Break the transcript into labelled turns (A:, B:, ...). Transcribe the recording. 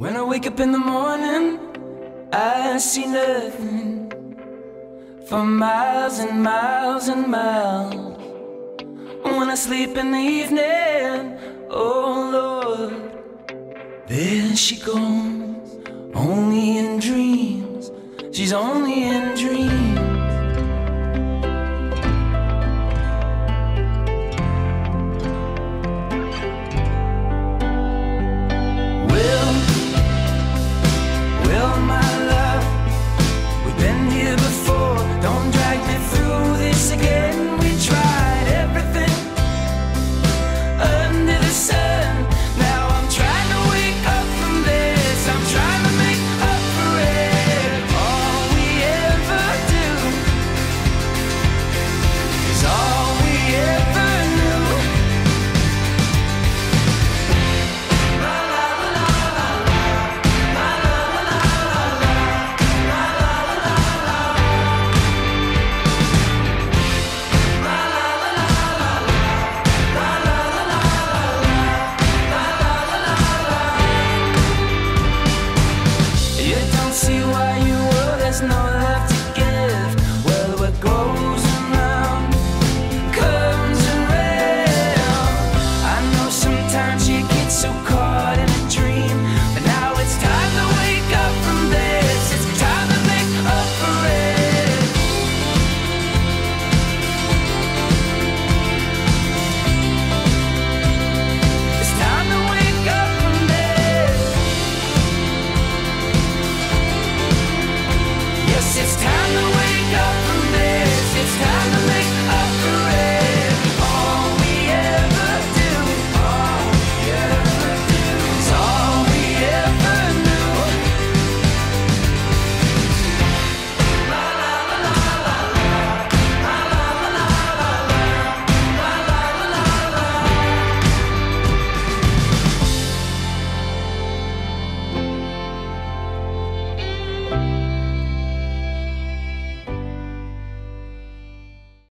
A: When I wake up in the morning, I see nothing for miles and miles and miles. When I sleep in the evening, oh Lord, there she goes, only in dreams. She's only in dreams. no